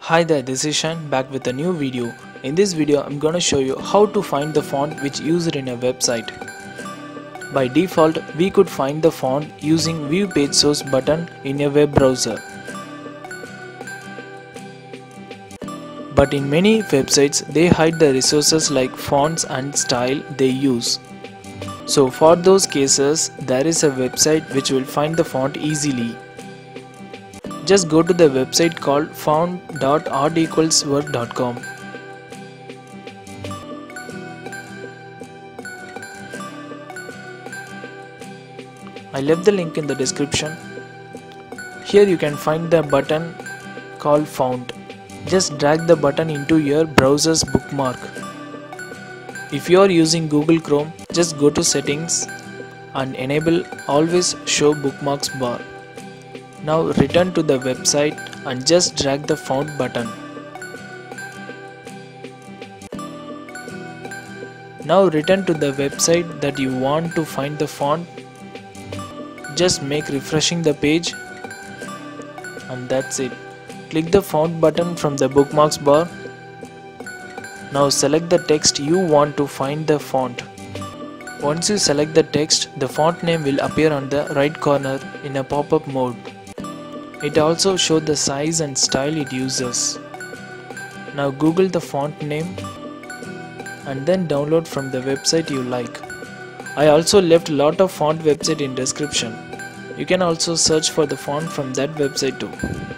Hi there, this is Shan back with a new video. In this video, I'm gonna show you how to find the font which used in a website. By default, we could find the font using View Page Source button in a web browser. But in many websites, they hide the resources like fonts and style they use. So for those cases, there is a website which will find the font easily just go to the website called font.odd-word.com. I left the link in the description. Here you can find the button called font. Just drag the button into your browser's bookmark. If you are using Google Chrome, just go to settings and enable always show bookmarks bar. Now return to the website and just drag the font button. Now return to the website that you want to find the font. Just make refreshing the page and that's it. Click the font button from the bookmarks bar. Now select the text you want to find the font. Once you select the text, the font name will appear on the right corner in a pop-up mode. It also shows the size and style it uses. Now Google the font name and then download from the website you like. I also left a lot of font website in description. You can also search for the font from that website too.